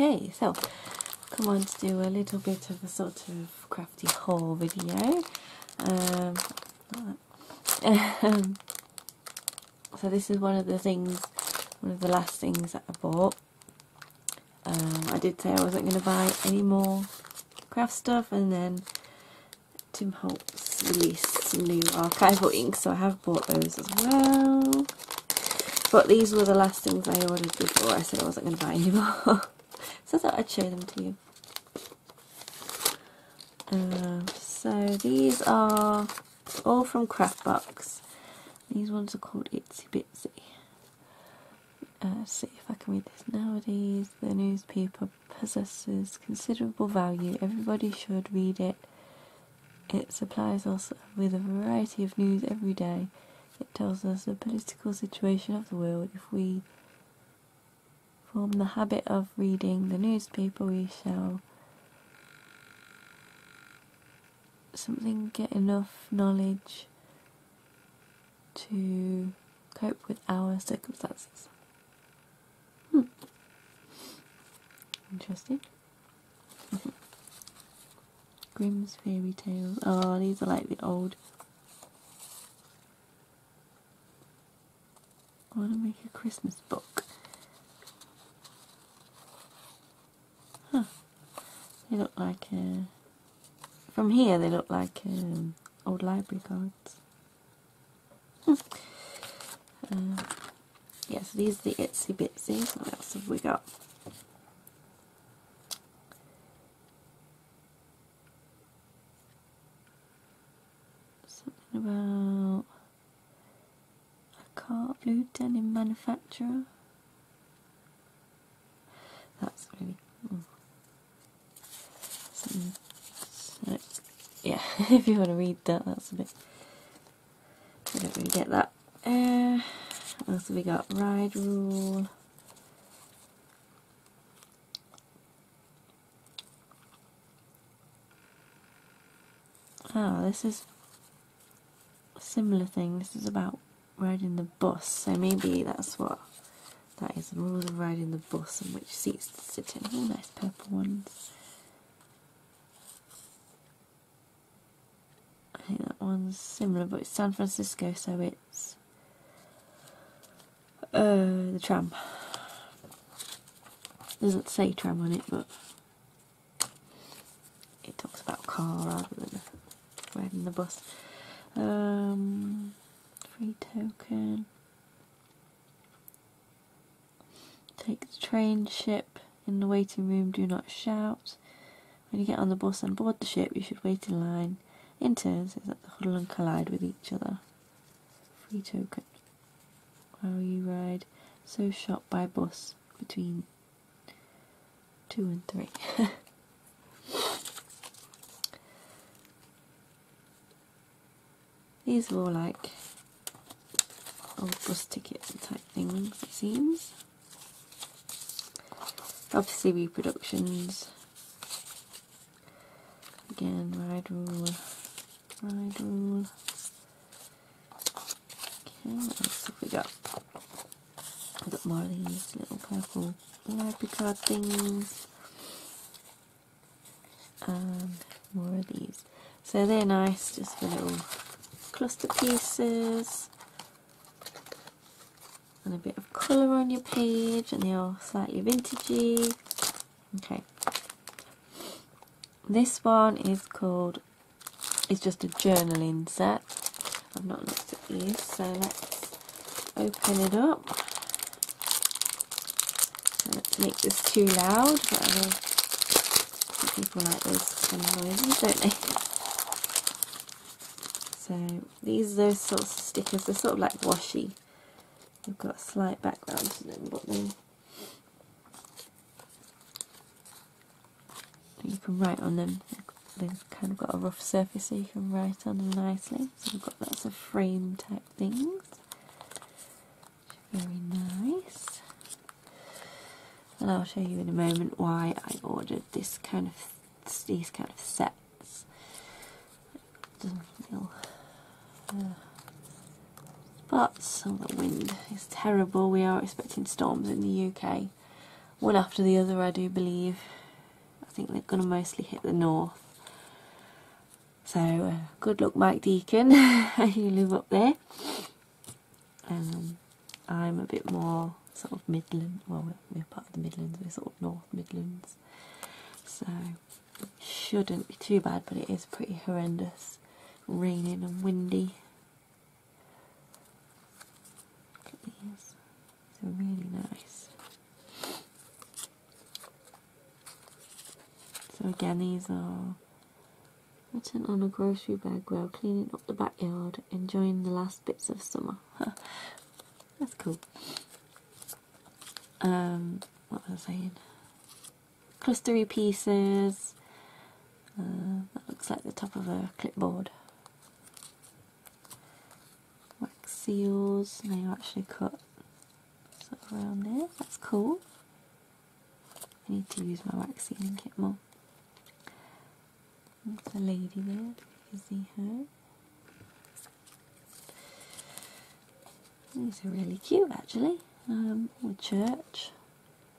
Okay, so come on to do a little bit of a sort of crafty haul video. Um, um, so this is one of the things, one of the last things that I bought. Um, I did say I wasn't going to buy any more craft stuff, and then Tim Holtz released some new archival inks, so I have bought those as well. But these were the last things I ordered before I said I wasn't going to buy any more. So I thought I'd show them to you. Uh, so these are all from Craftbox. These ones are called Itsy Bitsy. Uh, see if I can read this. Nowadays, the newspaper possesses considerable value. Everybody should read it. It supplies us with a variety of news every day. It tells us the political situation of the world. If we form the habit of reading the newspaper, we shall something get enough knowledge to cope with our circumstances. Hmm. Interesting. Grimm's fairy tales. Oh, these are like the old I want to make a Christmas book. They look like, uh, from here they look like um, old library cards. Hmm. uh, yeah, so these are the Itsy Bitsy. What else have we got? Something about a car blue denim manufacturer. That's really. Mm. Yeah, if you want to read that, that's a bit. I don't really get that. Uh, what else have we got? Ride rule. Oh, this is a similar thing. This is about riding the bus, so maybe that's what that is. The rules of riding the bus and which seats to sit in. Oh, nice purple ones. I think that one's similar, but it's San Francisco, so it's uh, the tram. Doesn't say tram on it, but it talks about car rather than riding the bus. Um, free token. Take the train ship in the waiting room, do not shout. When you get on the bus and board the ship, you should wait in line in turns so that the huddle and collide with each other. Free token. While you ride, so shot by bus between two and three. These are all like old bus tickets type things, it seems. Obviously reproductions. Again, ride rule, rule. Okay, what else have we got? I've got more of these little purple library card things. And more of these. So they're nice, just for little cluster pieces and a bit of colour on your page and they are slightly vintagey. Okay. This one is called, it's just a journaling set. I've not looked at these, so let's open it up. Let's make this too loud, but I people like those kind of noises, don't they? So these are those sorts of stickers, they're sort of like washi. They've got a slight background to them, but then you can write on them. They've kind of got a rough surface so you can write on them nicely. So we've got lots of frame type things. Very nice. And I'll show you in a moment why I ordered this kind of these kind of sets. Uh, but oh, the wind is terrible. We are expecting storms in the UK one after the other, I do believe. I think they're going to mostly hit the north. So, uh, good luck, Mike Deacon. you live up there. Um, I'm a bit more sort of Midland. Well, we're, part of the Midlands. We're sort of North Midlands. So, shouldn't be too bad, but it is pretty horrendous. Raining and windy. Look at these. They're really nice. So again, these are written on a grocery bag while cleaning up the backyard, enjoying the last bits of summer. That's cool. Um, what was I saying? Clustery pieces. Uh, that looks like the top of a clipboard. Wax seals. They are actually cut sort of around there. That's cool. I need to use my wax sealing kit more. There's a lady there. You can see her. These are really cute actually. Um, a church.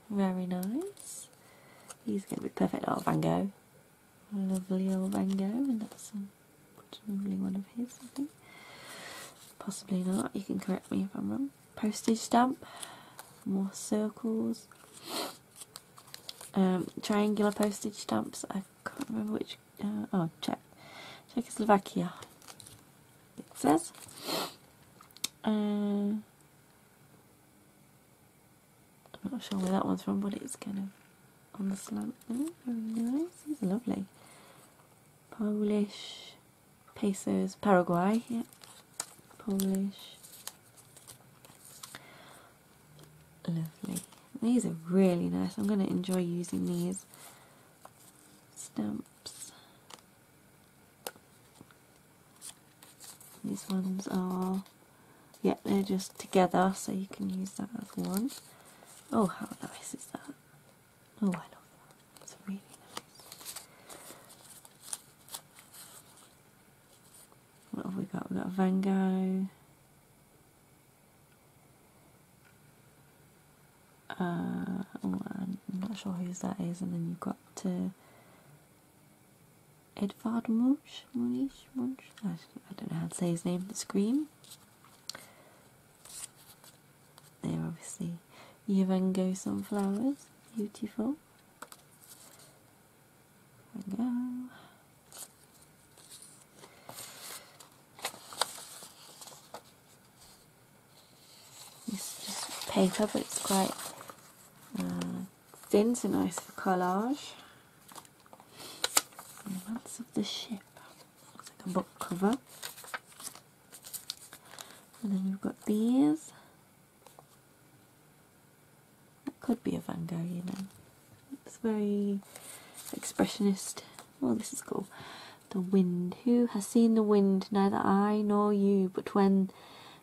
Very nice. He's going to be perfect art Van Gogh. Lovely old Van Gogh, and that's a lovely one of his, I think. Possibly not, you can correct me if I'm wrong. Postage stamp, more circles. Um, triangular postage stamps, I can't remember which, uh, oh, Czech, Czechoslovakia, it says. Uh, I'm not sure where that one's from, but it's kind of on the slant there. Very nice. These are lovely. Polish pesos, Paraguay. Yeah, Polish. Lovely. These are really nice. I'm going to enjoy using these stamps. These ones are yeah, they're just together, so you can use that as one. Oh, how nice is that? Oh, I love that. It's really nice. What have we got? We've got Van Gogh. Uh, oh, I'm not sure whose that is, and then you've got uh, Edvard Munch, Munch, Munch. I don't know how to say his name. Scream. There, obviously, Van Gogh sunflowers, beautiful. There we go. It's just paper, but it's quite uh, thin, so nice for collage. Romance of the Ship. Looks like a book cover. And then we've got these. That could be a Van Gogh, you know. It's very expressionist. Oh, this is cool. The wind. Who has seen the wind? Neither I nor you, but when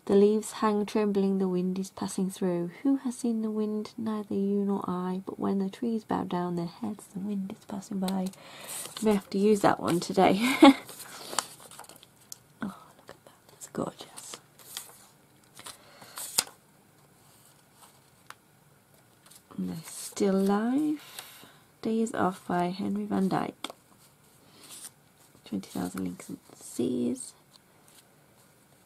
the leaves hang trembling, the wind is passing through. Who has seen the wind? Neither you nor I, but when the trees bow down their heads, the wind is passing by. May have to use that one today. oh, look at that. That's gorgeous. Still Life. Days Off by Henry van Dyke. 20,000 Links and Seas.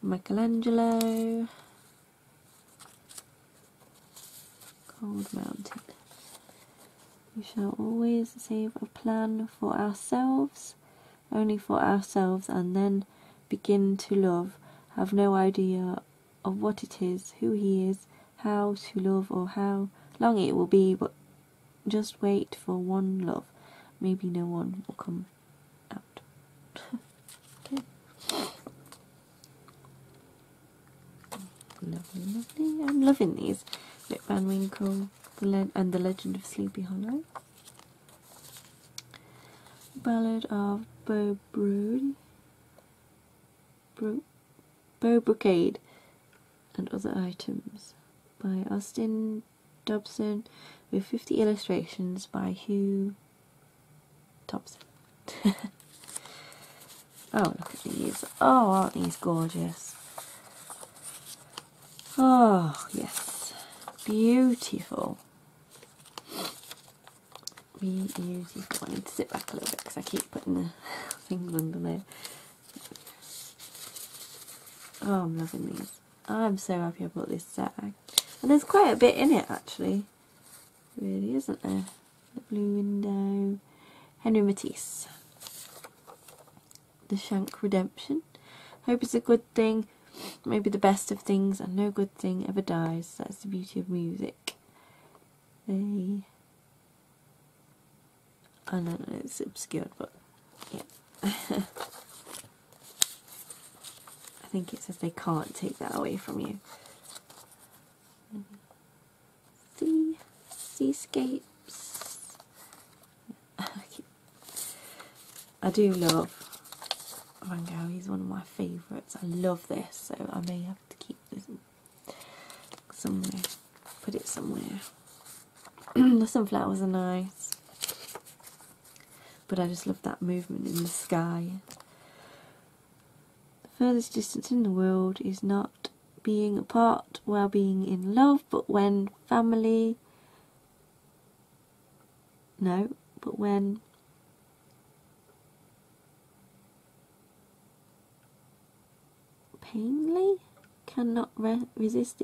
Michelangelo. Cold Mountain. We shall always save a plan for ourselves, only for ourselves, and then begin to love. Have no idea of what it is, who he is, how to love, or how long it will be, but just wait for one love. Maybe no one will come out. okay. Lovely, lovely. I'm loving these. Rip Van Winkle the and the Legend of Sleepy Hollow. Ballad of Brood. Bro- Beau Brocade and other items by Austin Dobson with 50 illustrations by Hugh Thomson. oh, look at these. Oh, aren't these gorgeous? Oh, yes. Beautiful. beautiful. I need to sit back a little bit because I keep putting the things under there. Oh, I'm loving these. I'm so happy I bought this set. And there's quite a bit in it actually. Really, isn't there? The blue window. Henry Matisse. The Shank Redemption. Hope it's a good thing. Maybe the best of things and no good thing ever dies. That's the beauty of music. They I know it's obscured, but yeah. I think it says they can't take that away from you. Sea, seascapes. I do love Van Gogh. He's one of my favourites. I love this, so I may have to keep this somewhere. Put it somewhere. the sunflowers are nice but I just love that movement in the sky. The furthest distance in the world is not being apart while being in love, but when family. No, but when painly cannot re resist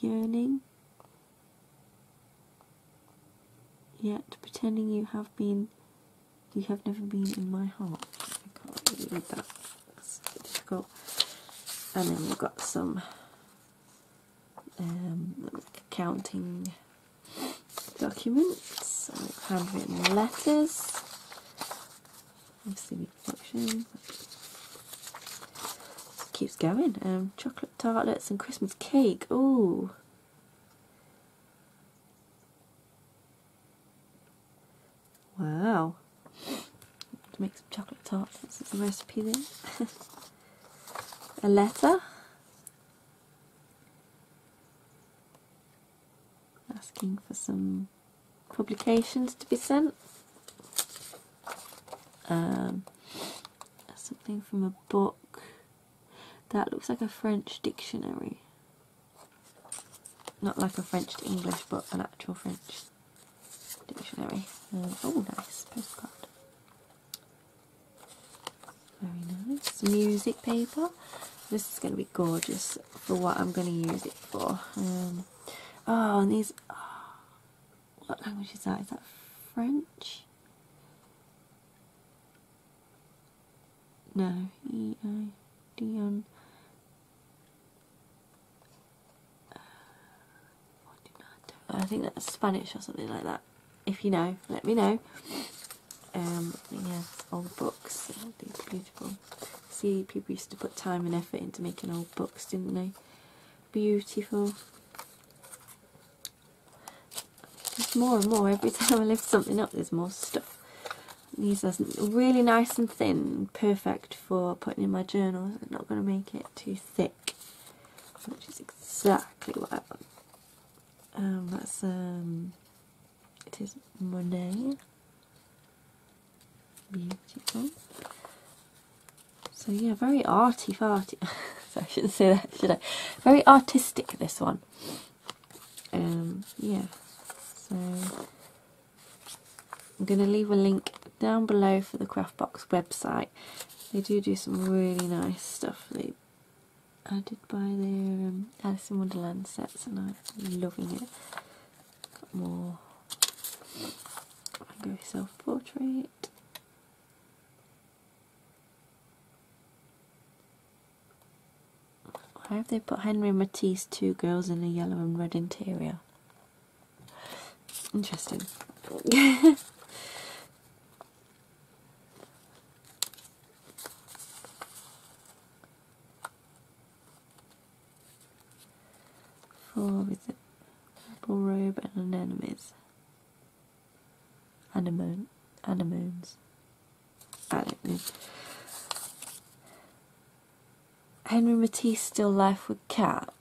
yearning, yet pretending you have been you have never been in my heart. I can't really read that. It's difficult. And then we've got some um, accounting documents, handwritten letters, obviously reflection. Keeps going. Um, chocolate tartlets and Christmas cake. Oh, wow To make some chocolate tarts. This is the recipe there. a letter asking for some publications to be sent. Um, something from a book that looks like a French dictionary. Not like a French to English, but an actual French dictionary. Um, oh, nice postcard. Very nice. Music paper. This is going to be gorgeous for what I'm going to use it for. Um, oh, and these. Oh, what language is that? Is that French? No. E I D N. I think that's Spanish or something like that. If you know, let me know. Um, yes, old books. These beautiful. See, people used to put time and effort into making old books, didn't they? Beautiful. There's more and more. Every time I lift something up, there's more stuff. These are really nice and thin, perfect for putting in my journal. I'm not going to make it too thick, which is exactly what I want. Um, that's um, it is Monet beautiful. So yeah, very arty farty. so I shouldn't say that, should I? Very artistic this one. Um, yeah. So I'm to leave a link down below for the Craftbox website. They do do some really nice stuff. They added by their um, Alice in Wonderland sets, and I'm loving it. Got more. Van Gogh self portrait. Why have they put Henry Matisse two girls in a yellow and red interior? Interesting. With a purple robe and anemones. Anemone. Anemones. I don't know. Henry Matisse still life with cat.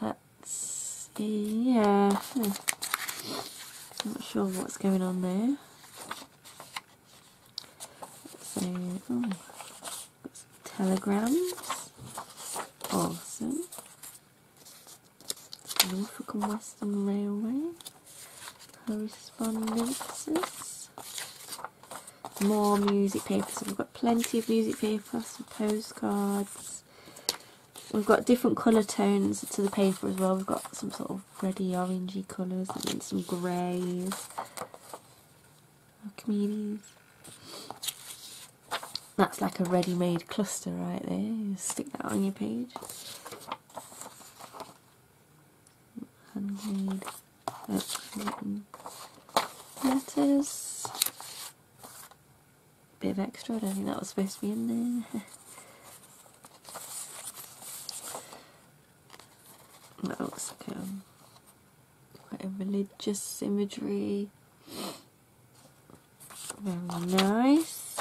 That's yeah. Hmm. Not sure what's going on there. So oh, telegrams. Awesome. Western Railway. Correspondences. more music paper. So we've got plenty of music paper, some postcards. We've got different colour tones to the paper as well. We've got some sort of reddy orangey colours and then some greys. Archimedes. That's like a ready-made cluster right there. You stick that on your page. Handmade written letters. I don't think that was supposed to be in there. that looks like um, quite a religious imagery. Very nice.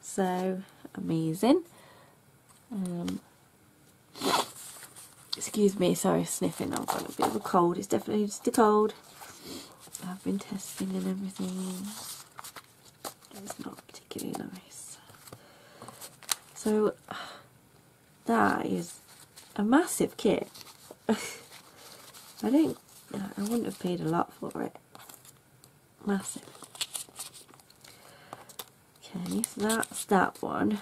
So amazing. Um, excuse me, sorry, sniffing. I've got a bit of a cold. It's definitely just a cold. I've been testing and everything. It's not. So that is a massive kit. I don't. I wouldn't have paid a lot for it. Massive. Okay, so that's that one.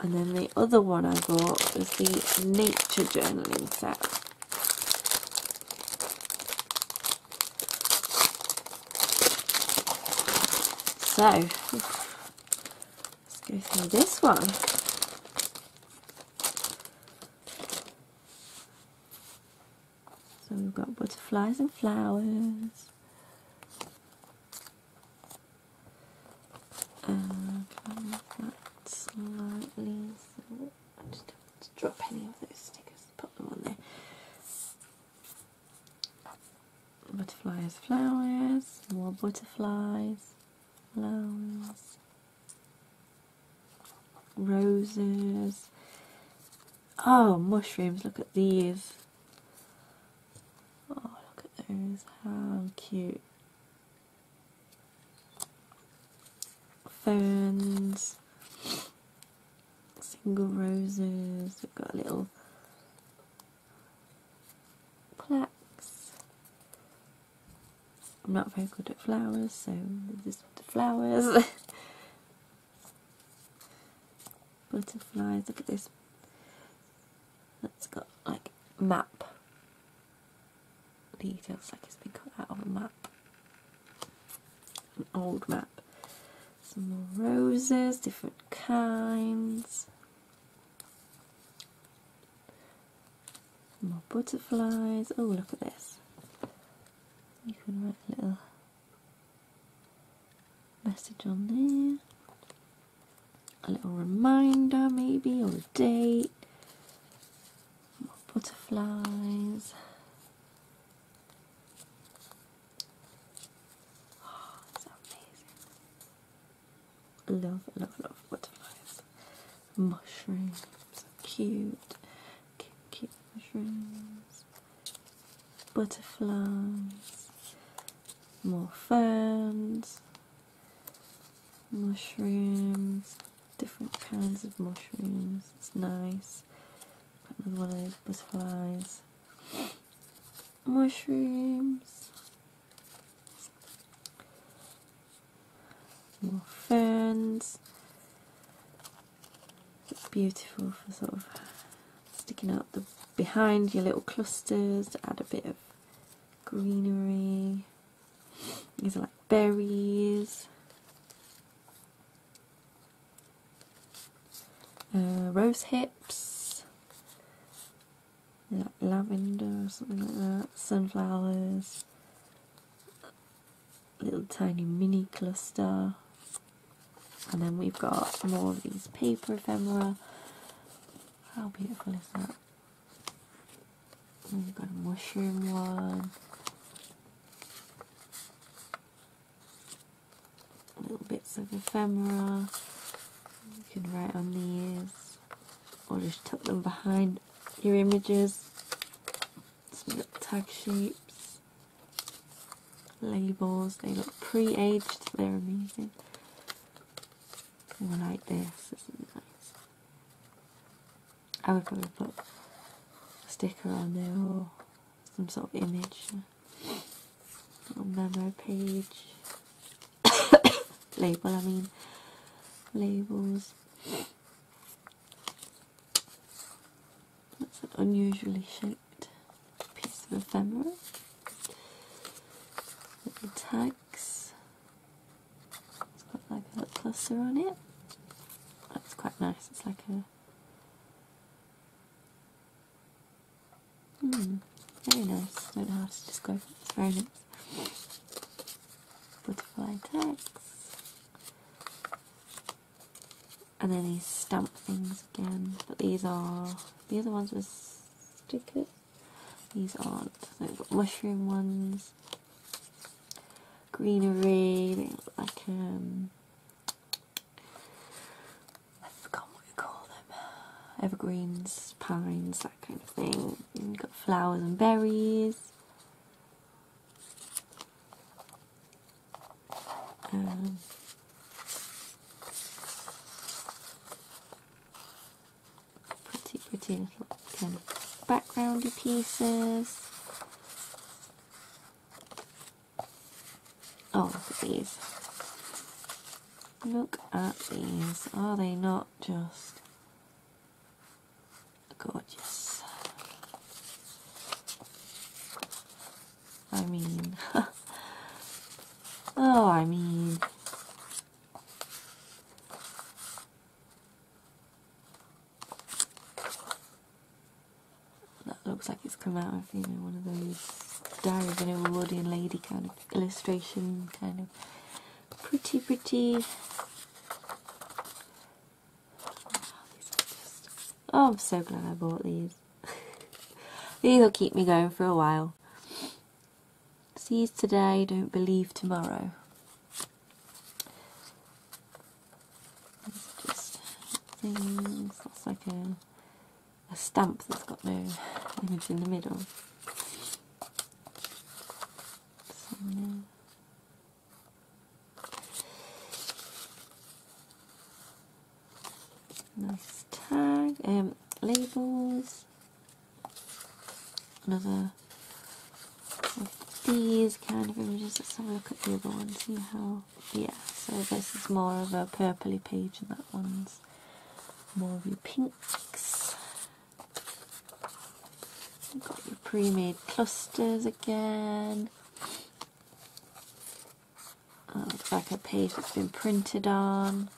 And then the other one I got was the nature journaling set. So, let's go through this one. So we've got butterflies and flowers. And that slightly so I just don't to drop any of those stickers, put them on there. Butterflies, flowers, more butterflies, flowers, roses. Oh, mushrooms, look at these. Oh, look at those, how cute. ferns, single roses, we've got a little plaques. I'm not very good at flowers, so this is the flowers. Butterflies, look at this. That's got like map details, like it's been cut out of a map. An old map some more roses, different kinds. Some more butterflies. Oh, look at this. You can write a little message on there. A little reminder, maybe, or a date. Butterflies. Oh, love, love, love butterflies. Mushrooms, cute, cute, cute mushrooms. Butterflies, more ferns, mushrooms, different kinds of mushrooms. It's nice. Another one those butterflies. Mushrooms. more ferns. It's beautiful for sort of sticking out the behind your little clusters to add a bit of greenery. These are like berries. Uh, rose hips, like lavender something like that, sunflowers, little tiny mini cluster. And then we've got more of these paper ephemera. How beautiful is that? We've got a mushroom one. Little bits of ephemera. You can write on these or just tuck them behind your images. Some tag shapes, labels, they look pre-aged, they're amazing. More like this, isn't nice? I would probably put a sticker on there or some sort of image. little memo page. Label, I mean. Labels. That's an unusually shaped piece of ephemera. Little tags. It's got like a little cluster on it. That's quite nice. It's like a Hmm, very nice. Don't know how to describe it. It's very nice. Butterfly tags. And then these stamp things again. But these are the other ones with stickers. These aren't. So we've got mushroom ones. Greenery. They look like um I forgot what you call them. Evergreens, pines, that kind of thing. You've got flowers and berries. Um, pretty little backgroundy pieces. Oh, look at these. Look at these. Are they not just gorgeous? I mean, oh, I mean, that looks like it's come out of you know one of those Diary of an Edwardian Lady kind of kind of pretty, pretty. Oh, I'm so glad I bought these. these will keep me going for a while. Seize today, don't believe tomorrow. Just things. That's like a, a stamp that's got no image in the middle. Some, uh, Nice tag, um, labels, another of these kind of images. Let's have a look at the other one, see how, yeah, so this is more of a purpley page and that one's more of your pinks. You've got your pre-made clusters again. Oh, looks like a page that's been printed on.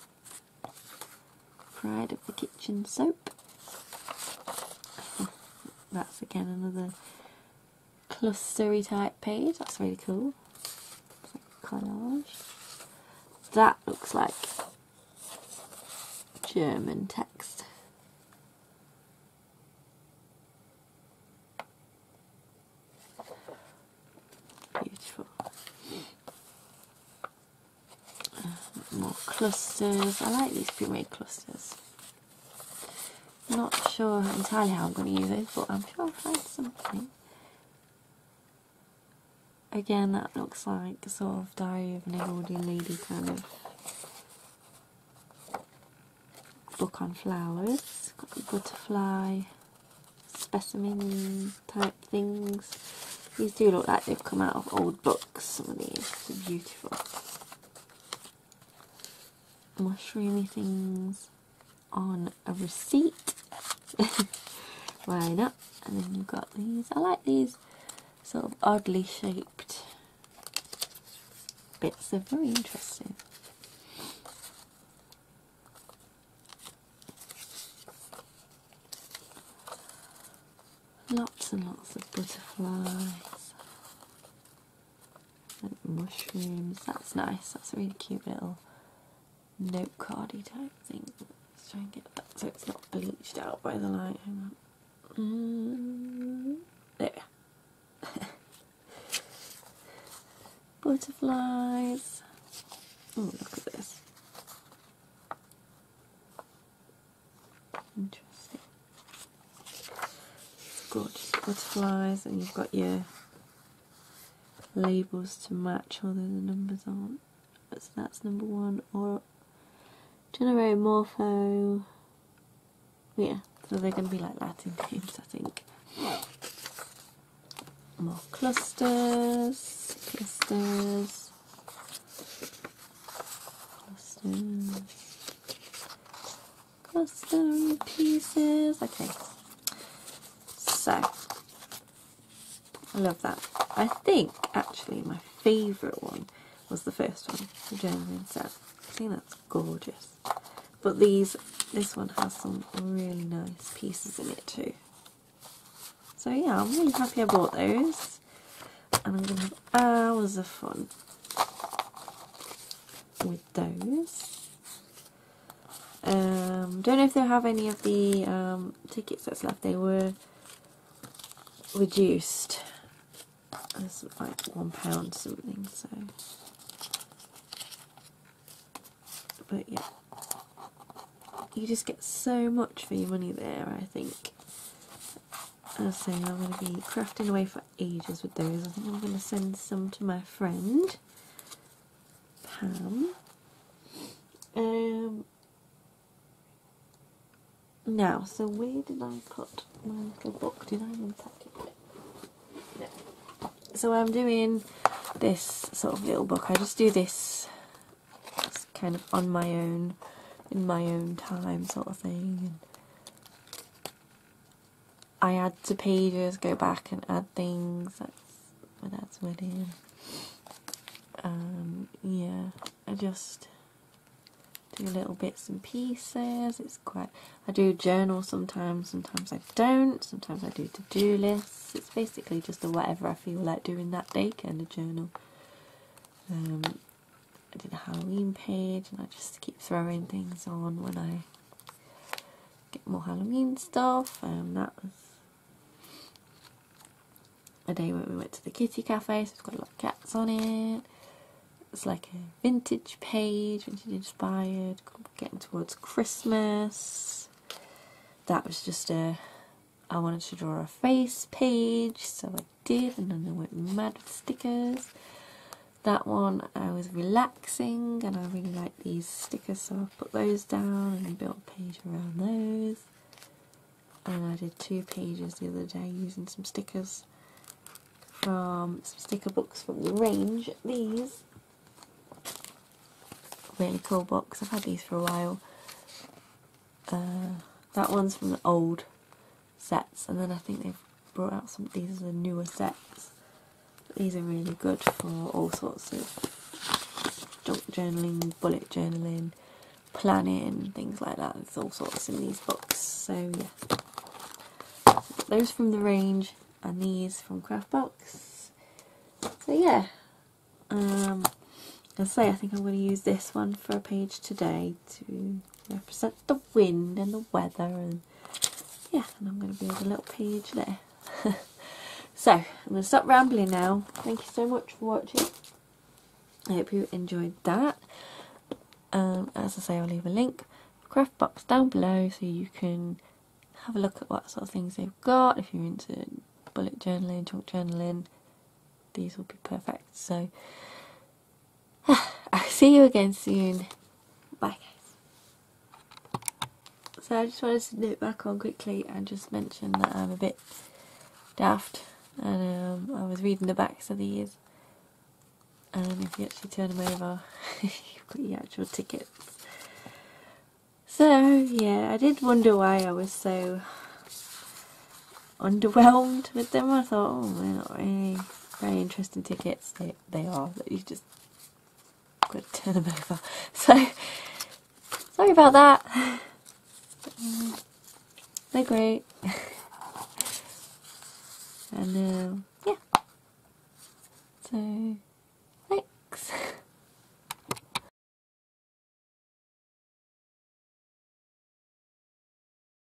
Pride of the Kitchen Soap. That's again another clustery type page. That's really cool. It's like collage. That looks like German text. Beautiful. more clusters. I like these pre-made clusters. Not sure entirely how I'm going to use it, but I'm sure I'll find something. Again, that looks like a sort of Diary of an Edwardian Lady kind of book on flowers. Got the butterfly specimen type things. These do look like they've come out of old books, some of these. They're beautiful mushroomy things on a receipt. Why not? And then you've got these. I like these sort of oddly shaped bits. They're very interesting. Lots and lots of butterflies and mushrooms. That's nice. That's a really cute little note cardy type thing. Let's try and get that so it's not bleached out by the light. Hang on. Mm, there. Butterflies. Oh, look at this. Interesting. Gorgeous butterflies, and you've got your labels to match, although the numbers aren't. So that's number one, or Genero Morpho. Yeah, so they're going to be like Latin names, I think. More clusters. clusters, clusters, cluster pieces. Okay, so I love that. I think actually my favourite one was the first one, the journaling set. Think that's gorgeous. But these, this one has some really nice pieces in it too. So yeah, I'm really happy I bought those. And I'm going to have hours of fun with those. Um, don't know if they have any of the um, tickets that's left. They were reduced as like one pound something. So, but yeah, you just get so much for your money there. I think. I was saying I'm going to be crafting away for ages with those. I think I'm going to send some to my friend Pam. Um, now, so where did I put my little book? Did I unpack it? No. So I'm doing this sort of little book. I just do this kind of on my own, in my own time sort of thing. I add to pages, go back and add things. That's my dad's wedding. Um, yeah, I just do little bits and pieces. It's quite. I do journal sometimes. Sometimes I don't. Sometimes I do to-do lists. It's basically just a whatever I feel like doing that day kind of journal. Um, I did a Halloween page, and I just keep throwing things on when I get more Halloween stuff. Um, that was a day when we went to the kitty cafe, so it's got a lot of cats on it. It's like a vintage page, vintage inspired, getting towards Christmas. That was just a, I wanted to draw a face page, so I did, and then I went mad with stickers. That one I was relaxing, and I really like these stickers, so I've put those down and built a page around those. And I did two pages the other day using some stickers from some sticker books from the range. These really cool books. I've had these for a while. Uh, that one's from the old sets, and then I think they've brought out some. These are the newer sets. These are really good for all sorts of junk journaling, bullet journaling, planning, things like that. There's all sorts in these books. So yeah, those from the range and these from Craftbox. So yeah, um, I say I think I'm going to use this one for a page today to represent the wind and the weather and yeah, and I'm going to build a little page there. so I'm going to stop rambling now. Thank you so much for watching. I hope you enjoyed that. Um, as I say, I'll leave a link Craftbox down below so you can have a look at what sort of things they've got if you're into bullet journaling, junk journaling, these will be perfect. So, I'll see you again soon. Bye, guys. So, I just wanted to nip back on quickly and just mention that I'm a bit daft, and um, I was reading the backs of these. And if you actually turn them over, you've got your actual tickets. So, yeah, I did wonder why I was so underwhelmed with them. I thought, oh, they're not really very interesting tickets. They they are. But you just got to turn them over. So sorry about that. They're great and uh, yeah. So